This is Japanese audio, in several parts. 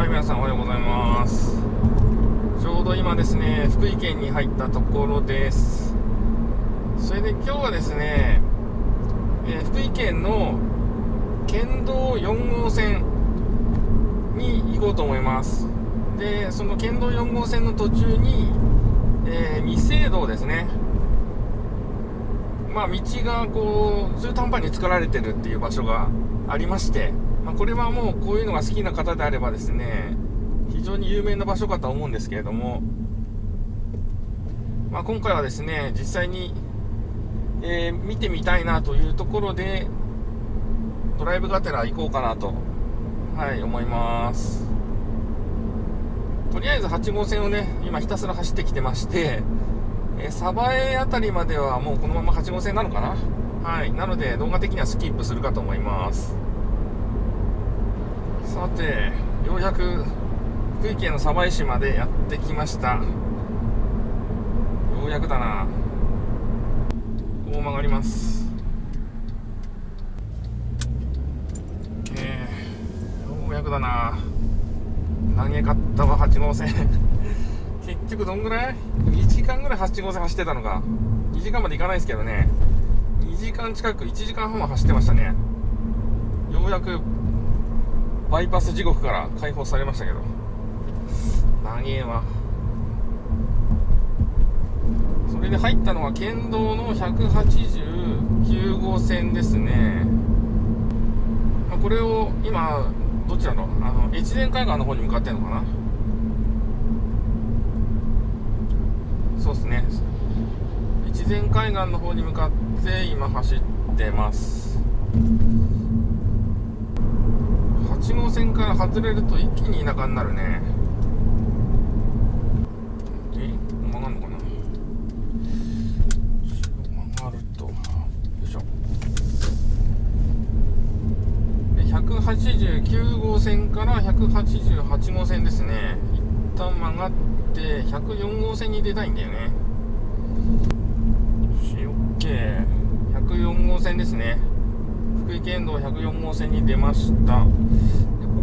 はい皆さんおはようございます。ちょうど今ですね福井県に入ったところです。それで今日はですね、えー福井県の県道4号線に行こうと思います。でその県道4号線の途中に、えー未成道ですね。まあ道がこう中途半端に作られてるっていう場所がありまして、まあ、これはもうこういうのが好きな方であればですね非常に有名な場所かと思うんですけれども、まあ、今回はですね実際に、えー見てみたいなというところでドライブがてら行こうかなとはい思います。とりあえず8号線をね今ひたすら走ってきてましてえ鯖江あたりまではもうこのまま8号線なのかな？はいなので動画的にはスキップするかと思います。さてようやく福井県の鯖江市までやってきました。ようやくだな。こう曲がります。えー、ようやくだな。投げかったわ8号線。結局どんぐらい ?2 時間ぐらい8号線走ってたのか。2時間まで行かないですけどね。2時間近く1時間半は走ってましたね。ようやくバイパス地獄から解放されましたけど。長えわ。それで入ったのは県道の189号線ですね、まあこれを今どっちだろうあの越前海岸の方に向かってるのかな？そうですね。越前海岸の方に向かって今走ってます8号線から外れると一気に田舎になるね。え？曲がるのかな？曲がるとよいしょ。で189号線から188号線ですね。一旦曲がって104号線に出たいんだよね。よし OK104 号線ですね。福井県道104号線に出ました。で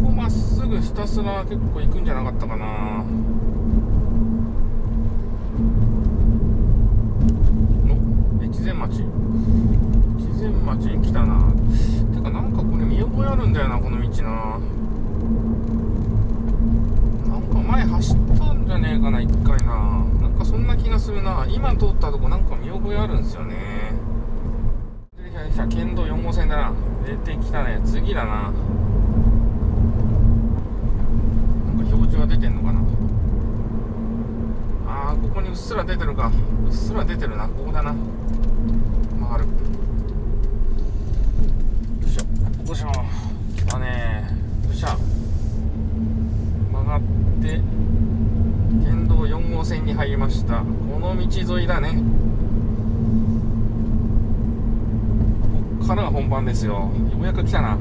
ここまっすぐひたすら結構行くんじゃなかったかな。お越前町。越前町に来たな。てかなんかこれ見覚えあるんだよなこの道な。なんか前走ったんじゃねえかな一回な。なんかそんな気がするな。今通ったとこなんか見覚えあるんですよね。出てきた出てきた県道4号線だな。出てきたね。次だな。なんか表示が出てんのかな。あーここにうっすら出てるか。うっすら出てるな。ここだな。曲がる。よいしょ。ここしょ。来たね。よっしゃ曲がって県道4号線に入りました。この道沿いだねこっからが本番ですよ。ようやく来たな。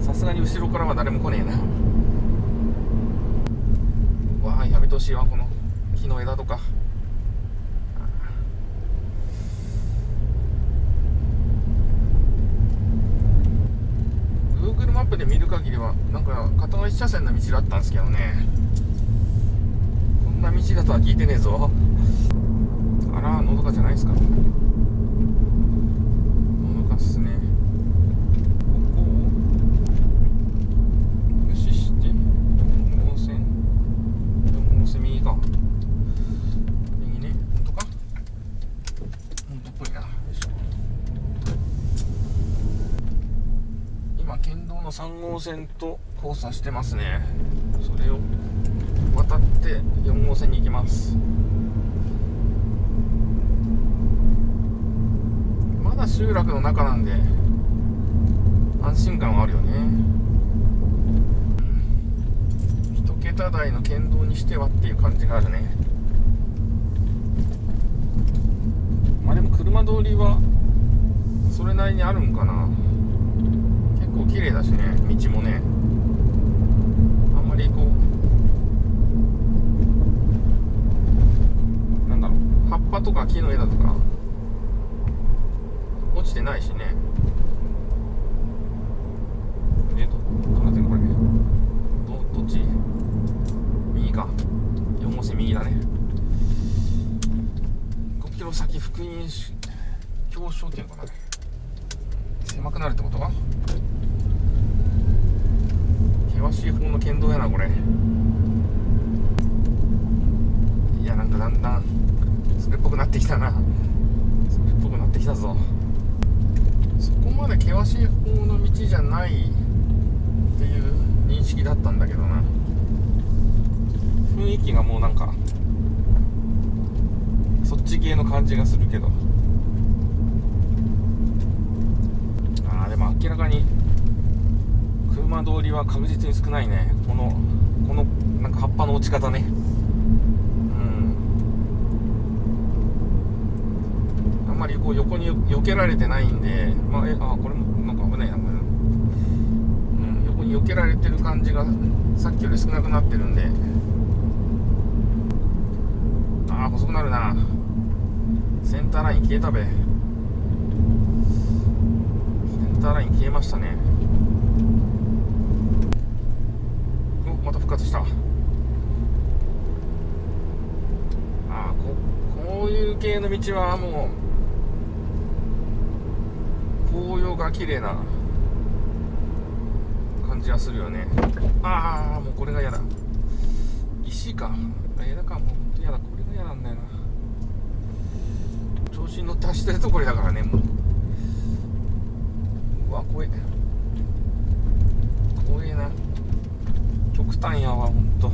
さすがに後ろからは誰も来ねえな。わあやめてほしいわこの木の枝とか。Google マップで見る限りはなんか片側一車線の道だったんですけどね。こんな道だとは聞いてねえぞ。あらのどかじゃないですかのどかっすねここを無視して4号線4号線右か右ね本当か本当っぽいなよいしょ今県道の3号線と交差してますね。それを渡って4号線に行きます。まだ集落の中なんで安心感はあるよね。一桁台の県道にしてはっていう感じがあるね。まあでも車通りはそれなりにあるんかな。構綺麗だしね道もね。あんまりこうなんだろう葉っぱとか木の枝とか落ちてないしね。えっとどってこれどどっち？右か。4号線右だね。5キロ先福音教商店かな。狭くなるってことは？険しい方の県道やなこれ。いやなんかだんだんそれっぽくなってきたな。それっぽくなってきたぞ。そこまで険しい方の道じゃないっていう認識だったんだけどな。雰囲気がもうなんかそっち系の感じがするけど。ああでも明らかに車通りは確実に少ないね。このこのなんか葉っぱの落ち方ね。うん。あんまりこう横に避けられてないんでまあえあこれもなんか危ないな。うん。横に避けられてる感じがさっきより少なくなってるんで。ああ細くなるな。センターライン消えたべ。センターライン消えましたねおまた復活したああここういう系の道はもう紅葉が綺麗な感じがするよね。ああもうこれが嫌だ。石か。枝かもう本当嫌だ。これが嫌なんだよな。調子に乗って走ってるところだからねもう。うわ怖え。怖えな。極端やわほんとう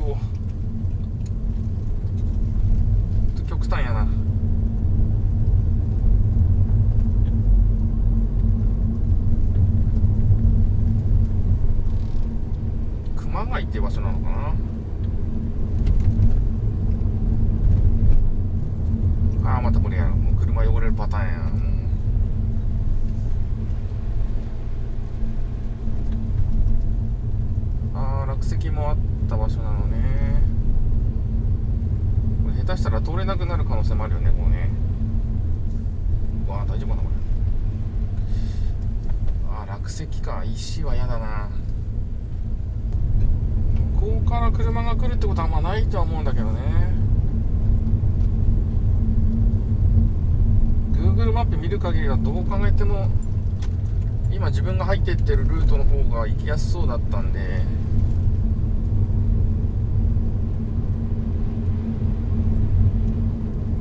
おほんと極端やな熊谷っていう場所なのかなああまたこれやもう車汚れるパターンやもうああ落石もあった場所なのね。これ下手したら通れなくなる可能性もあるよねこうね。うわあ大丈夫かなこれ。ああ落石か。石は嫌だな。向こうから車が来るってことはあんまないとは思うんだけどね。マップ見る限りはどう考えても今自分が入ってってるルートの方が行きやすそうだったんで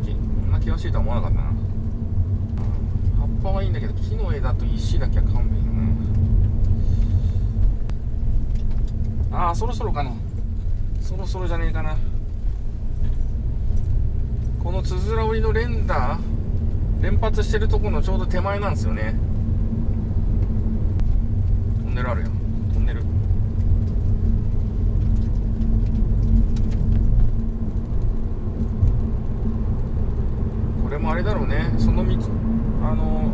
こんな険しいとは思わなかったな。葉っぱはいいんだけど木の枝と石だけは勘弁よ。なああそろそろかな。そろそろじゃねえかな。このつづら折りの連打連発してるところのちょうど手前なんですよね。トンネルあるよトンネル。これもあれだろうね。その道あの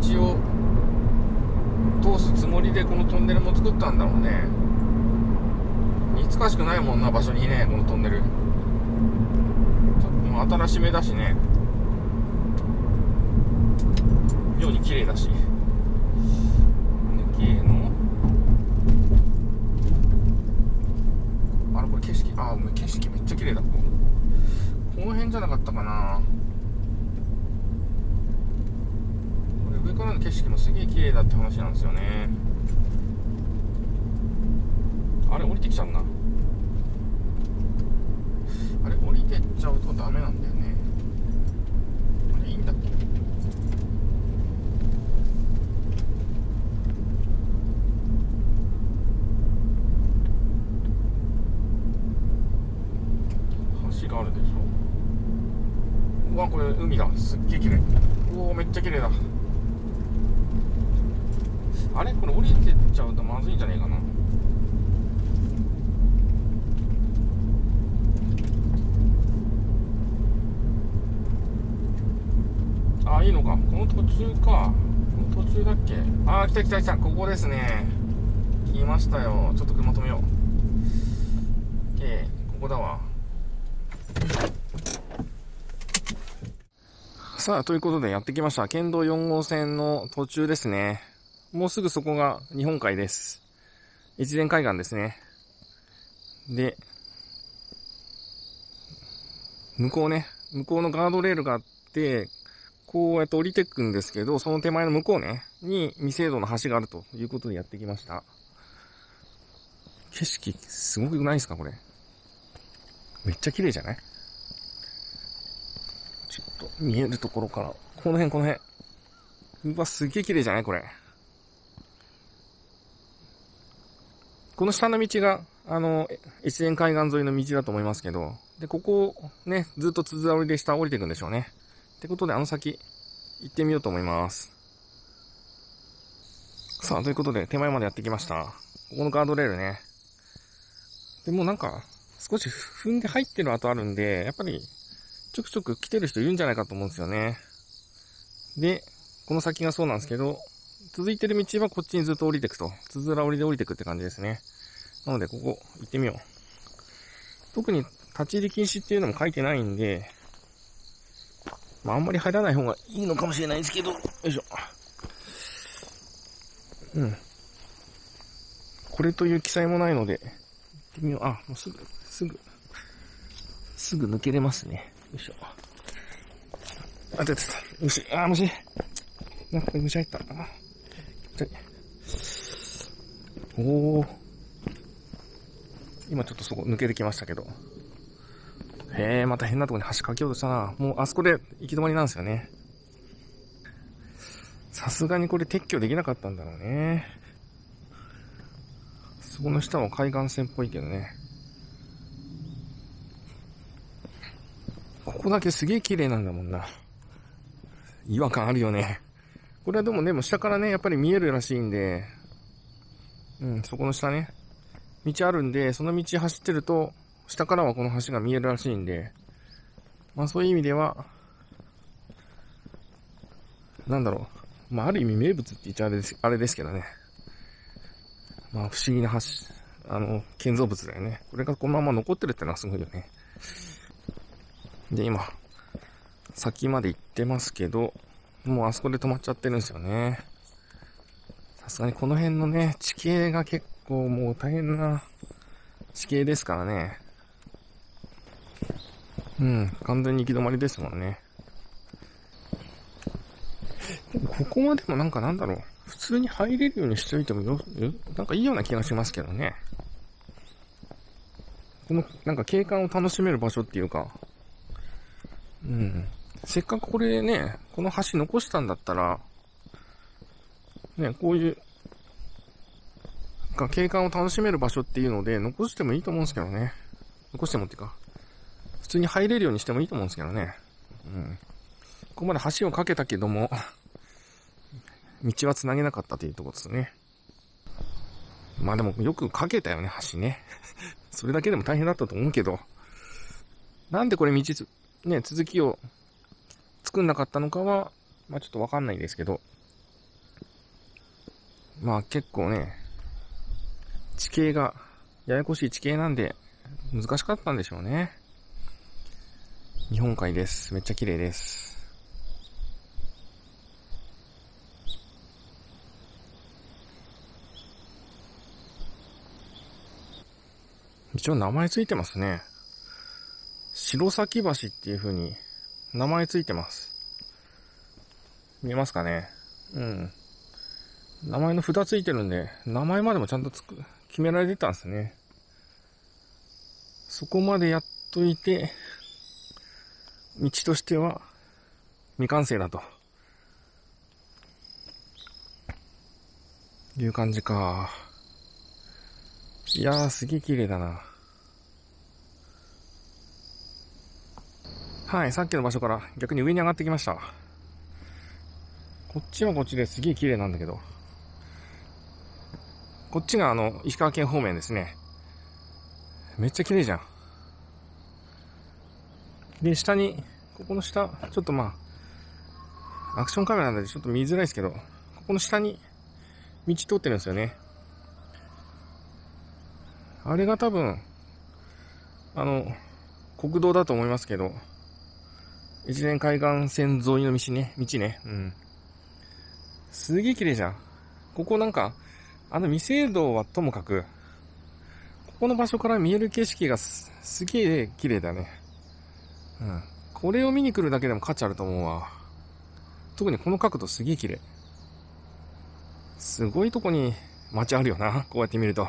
道を通すつもりでこのトンネルも作ったんだろうね。似つかしくないもんな場所にねこのトンネル。ちょっともう新しめだしね。妙に綺麗だし。抜けの？あれこれ景色。あ景色めっちゃ綺麗だ。ここの辺じゃなかったかな。これ上からの景色もすげえ綺麗だって話なんですよね。あれ降りてきちゃうな。あれ降りてっちゃうとダメなんだよねあれいいんだっけ橋があるでしょうわこれ海だすっげえ綺麗。おおめっちゃ綺麗だ。あれ？これ降りてっちゃうとまずいんじゃねえかな。あいいのか。この途中か。この途中だっけ？あー来た来た来た。ここですね。来ましたよ。ちょっと車止めよう。OK ここだわ。さあということでやってきました県道4号線の途中ですねもうすぐそこが日本海です越前海岸ですね。で、向こうね、向こうのガードレールがあって、こうやって降りてくんですけど、その手前の向こうね、に未成度の橋があるということでやってきました。景色、すごくないですかこれ。めっちゃ綺麗じゃない？ちょっと見えるところから、この辺、この辺。うわ、すげえ綺麗じゃない？これ。この下の道が、あの、越前海岸沿いの道だと思いますけど、で、ここをね、ずっとつづら折りで下降りていくんでしょうね。ってことで、あの先、行ってみようと思います。さあ、ということで、手前までやってきました。ここのガードレールね。でもなんか、少し踏んで入ってる跡あるんで、やっぱり、ちょくちょく来てる人いるんじゃないかと思うんですよね。で、この先がそうなんですけど、続いてる道はこっちにずっと降りてくと。つづら降りで降りてくって感じですね。なので、ここ行ってみよう。特に立ち入り禁止っていうのも書いてないんで、まあ、あんまり入らない方がいいのかもしれないですけど、よいしょ。うん。これという記載もないので、行ってみよう。あ、もうすぐ、すぐ、すぐ抜けれますね。よいしょ。あ、出てた。虫、あ、虫。なんか虫入った。あ、ちょい。おー。今ちょっとそこ抜けてきましたけど。へえ、また変なとこに橋架けようとしたな。もうあそこで行き止まりなんですよね。さすがにこれ撤去できなかったんだろうね。そこの下は海岸線っぽいけどね。ここだけすげえ綺麗なんだもんな。違和感あるよね。これはでもでも下からね、やっぱり見えるらしいんで、うん、そこの下ね、道あるんで、その道走ってると、下からはこの橋が見えるらしいんで、まあそういう意味では、なんだろう。まあある意味名物って言っちゃあれです、あれですけどね。まあ不思議な橋、あの、建造物だよね。これがこのまま残ってるってのはすごいよね。で、今、先まで行ってますけど、もうあそこで止まっちゃってるんですよね。さすがにこの辺のね、地形が結構もう大変な地形ですからね。うん、完全に行き止まりですもんね。ここまでもなんかなんだろう。普通に入れるようにしておいてもよ、なんかいいような気がしますけどね。この、なんか景観を楽しめる場所っていうか、うん。せっかくこれね、この橋残したんだったら、ね、こういうか景観を楽しめる場所っていうので、残してもいいと思うんですけどね。残してもっていうか、普通に入れるようにしてもいいと思うんですけどね。うん。ここまで橋を架けたけども、道は繋げなかったというところですね。まあでもよく架けたよね、橋ね。それだけでも大変だったと思うけど、なんでこれ道ね、続きを作んなかったのかは、まあちょっとわかんないですけど、まあ結構ね、地形が、ややこしい地形なんで、難しかったんでしょうね。日本海です。めっちゃ綺麗です。一応名前ついてますね。白崎橋っていう風に名前ついてます。見えますかね？うん。名前の札ついてるんで、名前までもちゃんとつく、決められてたんですね。そこまでやっといて、道としては未完成だと。いう感じか。いやー、すげえ綺麗だな。はい、さっきの場所から逆に上に上がってきました。こっちはこっちですげえ綺麗なんだけど。こっちがあの、石川県方面ですね。めっちゃ綺麗じゃん。で、下に、ここの下、ちょっとまあ、アクションカメラなんでちょっと見づらいですけど、ここの下に道通ってるんですよね。あれが多分、あの、国道だと思いますけど、一年海岸線沿いの道ね、道ね、うん。すげえ綺麗じゃん。ここなんか、あの未成道はともかく、ここの場所から見える景色がすすげえ綺麗だね。うん。これを見に来るだけでも価値あると思うわ。特にこの角度すげえ綺麗。すごいとこに街あるよな。こうやって見ると。